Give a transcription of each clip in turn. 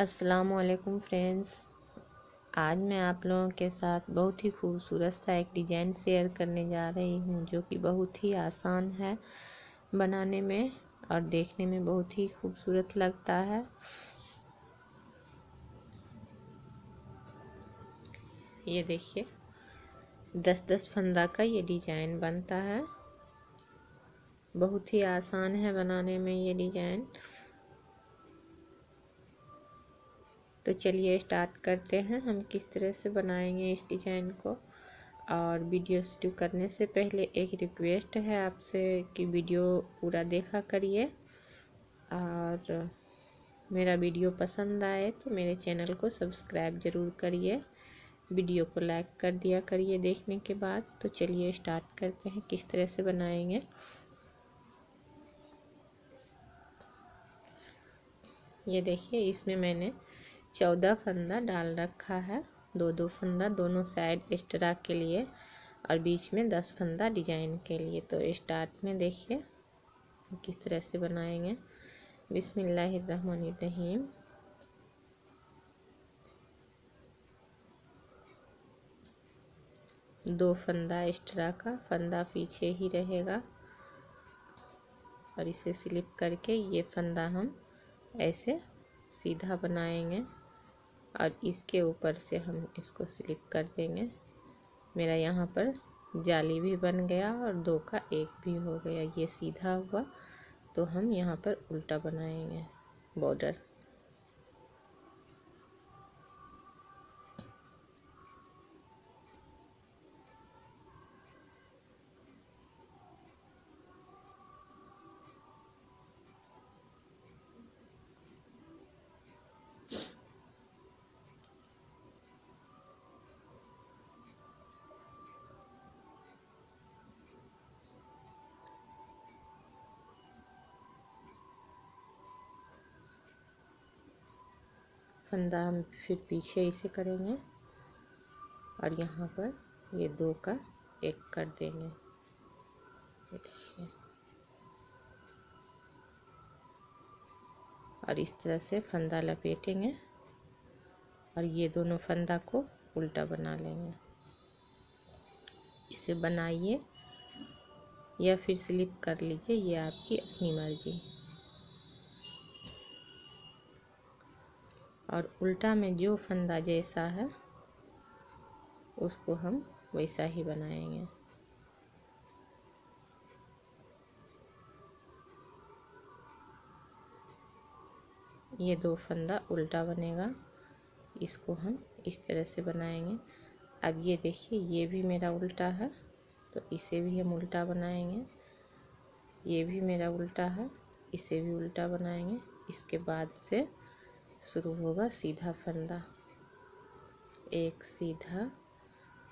असलकुम फ्रेंड्स। आज मैं आप लोगों के साथ बहुत ही खूबसूरत सा एक डिज़ाइन शेयर करने जा रही हूँ, जो कि बहुत ही आसान है बनाने में और देखने में बहुत ही खूबसूरत लगता है। ये देखिए दस दस फंदा का ये डिज़ाइन बनता है। बहुत ही आसान है बनाने में ये डिज़ाइन। तो चलिए स्टार्ट करते हैं। हम किस तरह से बनाएँगे इस डिज़ाइन को? और वीडियो शुरू करने से पहले एक रिक्वेस्ट है आपसे कि वीडियो पूरा देखा करिए। और मेरा वीडियो पसंद आए तो मेरे चैनल को सब्सक्राइब ज़रूर करिए। वीडियो को लाइक कर दिया करिए देखने के बाद। तो चलिए स्टार्ट करते हैं किस तरह से बनाएँगे। ये देखिए, इसमें मैंने चौदह फंदा डाल रखा है। दो दो फंदा दोनों साइड एक्स्ट्रा के लिए और बीच में दस फंदा डिज़ाइन के लिए। तो स्टार्ट में देखिए किस तरह से बनाएँगे। बिस्मिल्लाहिर्रहमानिर्रहीम। दो फंदा एक्स्ट्रा का फंदा पीछे ही रहेगा और इसे स्लिप करके ये फंदा हम ऐसे सीधा बनाएँगे। और इसके ऊपर से हम इसको स्लिप कर देंगे। मेरा यहाँ पर जाली भी बन गया और दो का एक भी हो गया। ये सीधा हुआ तो हम यहाँ पर उल्टा बनाएँगे बॉर्डर फंदा हम फिर पीछे इसे करेंगे और यहाँ पर ये दो का एक कर देंगे। और इस तरह से फंदा लपेटेंगे और ये दोनों फंदा को उल्टा बना लेंगे। इसे बनाइए या फिर स्लिप कर लीजिए, ये आपकी अपनी मर्ज़ी। और उल्टा में जो फंदा जैसा है, उसको हम वैसा ही बनाएँगे। ये दो फंदा उल्टा बनेगा, इसको हम इस तरह से बनाएँगे। अब ये देखिए, ये भी मेरा उल्टा है तो इसे भी हम उल्टा बनाएँगे। ये भी मेरा उल्टा है, इसे भी उल्टा बनाएँगे। इसके बाद से शुरू होगा सीधा फंदा। एक सीधा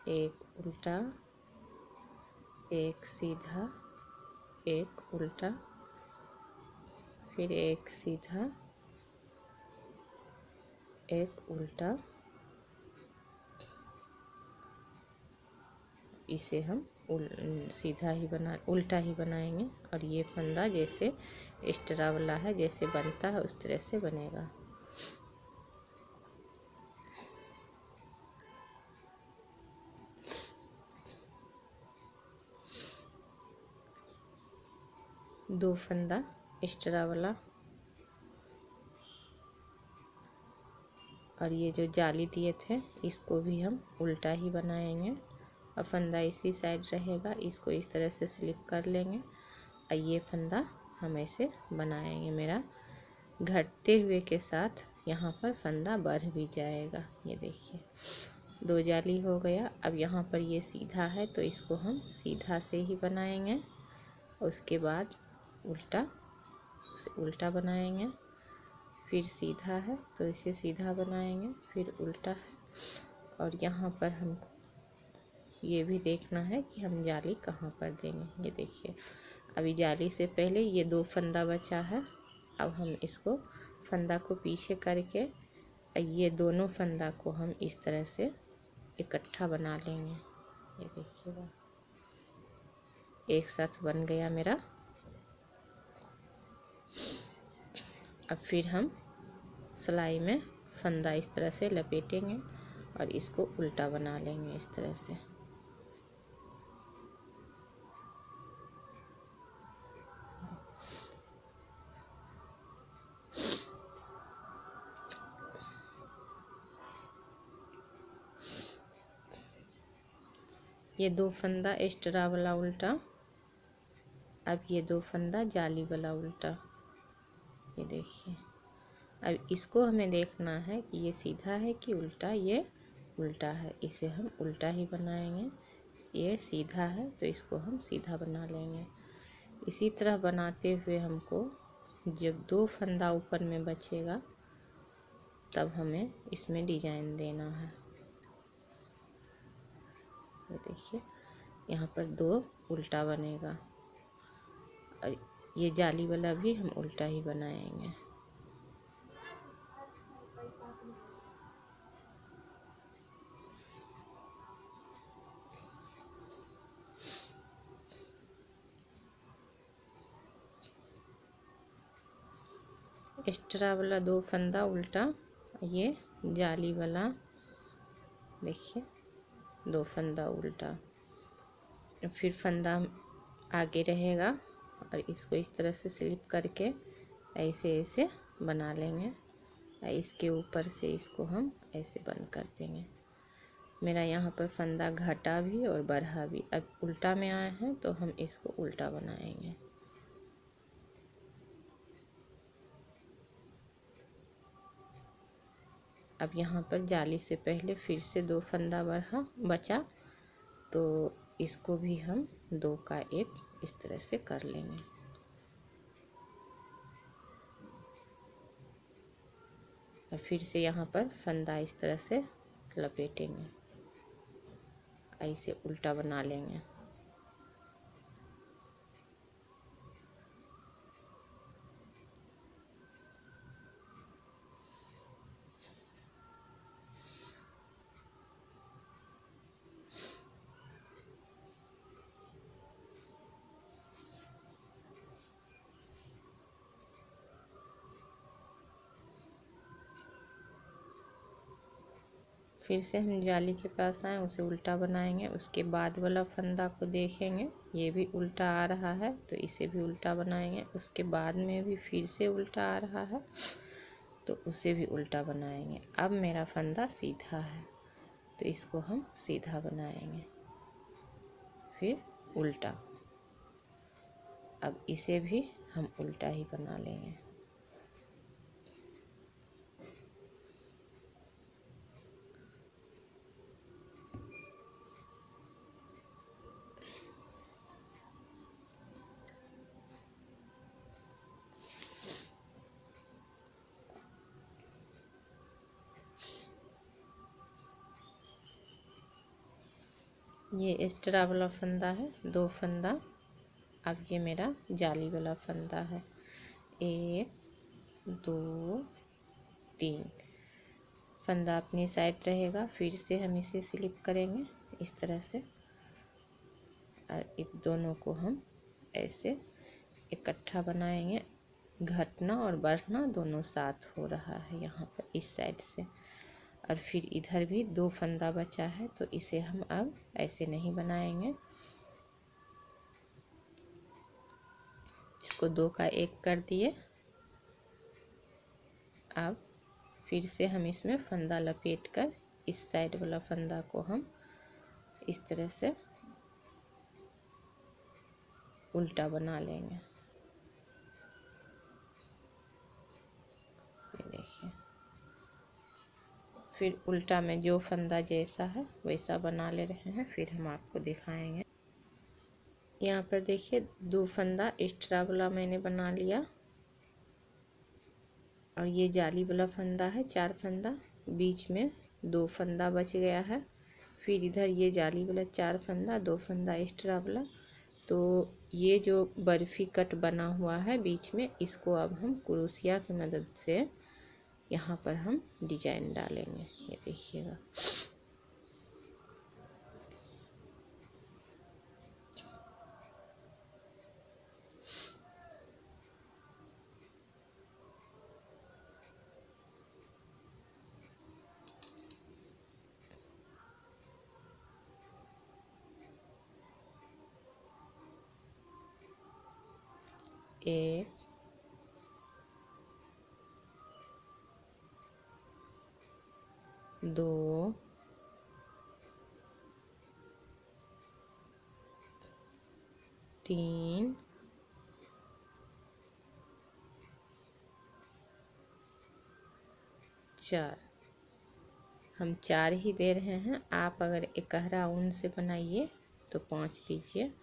एक उल्टा एक सीधा एक उल्टा फिर एक सीधा एक उल्टा। इसे हम उल, सीधा ही बना उल्टा ही बनाएँगे और ये फंदा जैसे एक्स्ट्रा वाला है जैसे बनता है उस तरह से बनेगा। दो फंदा एक्स्ट्रा वाला और ये जो जाली दिए थे, इसको भी हम उल्टा ही बनाएँगे। और फंदा इसी साइड रहेगा, इसको इस तरह से स्लिप कर लेंगे। और ये फंदा हम ऐसे बनाएँगे मेरा घटते हुए के साथ, यहाँ पर फंदा बढ़ भी जाएगा। ये देखिए, दो जाली हो गया। अब यहाँ पर ये सीधा है तो इसको हम सीधा से ही बनाएँगे। उसके बाद उल्टा उल्टा बनाएँगे, फिर सीधा है तो इसे सीधा बनाएँगे, फिर उल्टा है। और यहाँ पर हमको ये भी देखना है कि हम जाली कहाँ पर देंगे। ये देखिए, अभी जाली से पहले ये दो फंदा बचा है, अब हम इसको फंदा को पीछे करके, ये दोनों फंदा को हम इस तरह से इकट्ठा बना लेंगे। ये देखिएगा एक साथ बन गया मेरा अब फिर हम सिलाई में फंदा इस तरह से लपेटेंगे और इसको उल्टा बना लेंगे इस तरह से। ये दो फंदा एक्स्ट्रा वाला उल्टा, अब ये दो फंदा जाली वाला उल्टा। ये देखिए। अब इसको हमें देखना है कि ये सीधा है कि उल्टा ये उल्टा है। इसे हम उल्टा ही बनाएँगे। ये सीधा है तो इसको हम सीधा बना लेंगे। इसी तरह बनाते हुए हमको जब दो फंदा ऊपर में बचेगा, तब हमें इसमें डिज़ाइन देना है। ये देखिए, यहाँ पर दो उल्टा बनेगा। ये जाली वाला भी हम उल्टा ही बनाएँगे। एक्स्ट्रा वाला दो फंदा उल्टा, ये जाली वाला, देखिए, दो फंदा उल्टा। फिर फंदा आगे रहेगा। और इसको इस तरह से स्लिप करके ऐसे ऐसे बना लेंगे और इसके ऊपर से इसको हम ऐसे बंद कर देंगे। मेरा यहाँ पर फंदा घटा भी और बढ़ा भी। अब उल्टा में आए हैं तो हम इसको उल्टा बनाएँगे। अब यहाँ पर जाली से पहले फिर से दो फंदा बढ़ा, बचा तो इसको भी हम दो का एक इस तरह से कर लेंगे। और फिर से यहाँ पर फंदा इस तरह से लपेटेंगे। ऐसे उल्टा बना लेंगे। फिर से हम जाली के पास आए, उसे उल्टा बनाएँगे, उसके बाद वाला फंदा को देखेंगे। ये भी उल्टा आ रहा है तो इसे भी उल्टा बनाएँगे। उसके बाद में भी फिर से उल्टा आ रहा है तो उसे भी उल्टा बनाएँगे। अब मेरा फंदा सीधा है तो इसको हम सीधा बनाएँगे। फिर उल्टा। अब इसे भी हम उल्टा ही बना लेंगे। ये एक्स्ट्रा वाला फंदा है, दो फंदा। अब ये मेरा जाली वाला फंदा है। एक, दो, तीन। फंदा अपनी साइड रहेगा, फिर से हम इसे स्लिप करेंगे इस तरह से। और इन दोनों को हम ऐसे इकट्ठा बनाएँगे। घटना और बढ़ना दोनों साथ हो रहा है यहाँ पर इस साइड से। और फिर इधर भी दो फंदा बचा है तो इसे हम अब ऐसे नहीं बनाएँगे। इसको दो का एक कर दिए। अब फिर से हम इसमें फंदा लपेट कर, इस साइड वाला फंदा को हम इस तरह से उल्टा बना लेंगे। देखिए। फिर उल्टा में जो फंदा जैसा है, वैसा बना ले रहे हैं। फिर हम आपको दिखाएँगे। यहाँ पर देखिए, दो फंदा एक्स्ट्रा वाला मैंने बना लिया। और ये जाली वाला फंदा है, चार फंदा। बीच में दो फंदा बच गया है। फिर इधर ये जाली वाला चार फंदा, दो फंदा एक्स्ट्रा वाला। तो ये जो बर्फ़ी कट बना हुआ है बीच में, इसको अब हम क्रोशिया की मदद से यहाँ पर हम डिज़ाइन डालेंगे ये देखिएगा। एक दो, तीन, चार। हम चार ही दे रहे हैं। आप अगर इकहरा ऊन से बनाइए तो पाँच दीजिए।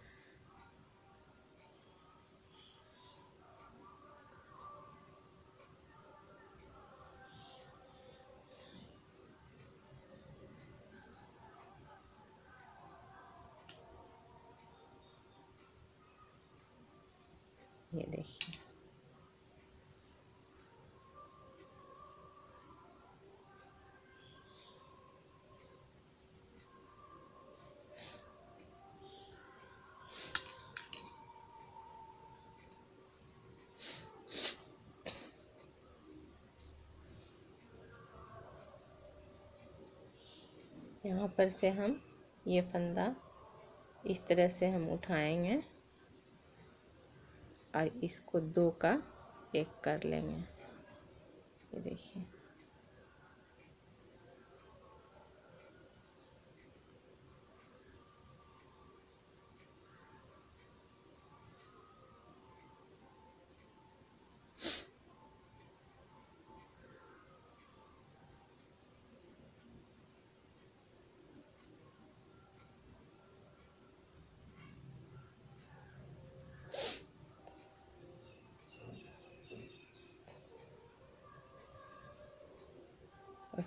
यहाँ पर से हम ये फंदा इस तरह से हम उठाएँगे और इसको दो का एक कर लेंगे। ये देखिए।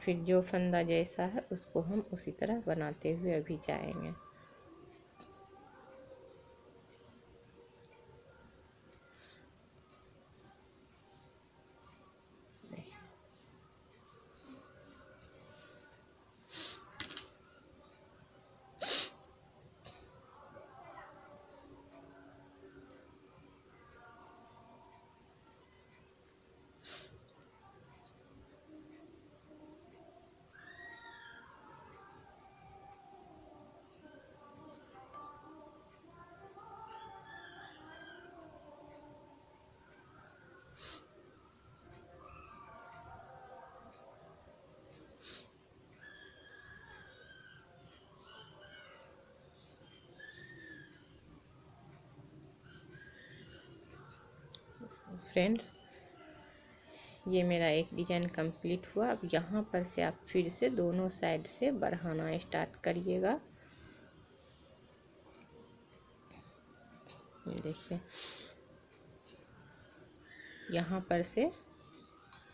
फिर जो फंदा जैसा है उसको हम उसी तरह बनाते हुए अभी जाएँगे। फ्रेंड्स, ये मेरा एक डिज़ाइन कंप्लीट हुआ। अब यहाँ पर से आप फिर से दोनों साइड से बढ़ाना स्टार्ट करिएगा। देखिए, यहाँ पर से,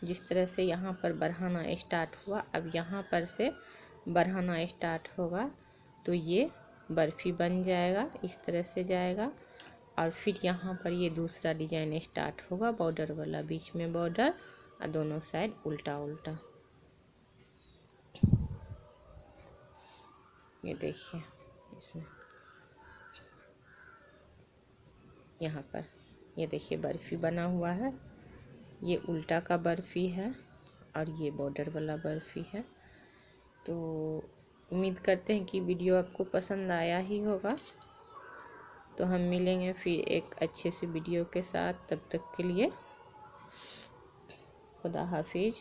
जिस तरह से यहाँ पर बढ़ाना स्टार्ट हुआ, अब यहाँ पर से बढ़ाना स्टार्ट होगा तो ये बर्फ़ी बन जाएगा, इस तरह से जाएगा। और फिर यहाँ पर ये दूसरा डिज़ाइन स्टार्ट होगा, बॉर्डर वाला। बीच में बॉर्डर और दोनों साइड उल्टा उल्टा ये देखिए इसमें। यहाँ पर ये देखिए बर्फ़ी बना हुआ है। ये उल्टा का बर्फ़ी है और ये बॉर्डर वाला बर्फ़ी है। तो उम्मीद करते हैं कि वीडियो आपको पसंद आया ही होगा। तो हम मिलेंगे फिर एक अच्छे से वीडियो के साथ। तब तक के लिए खुदा हाफिज़।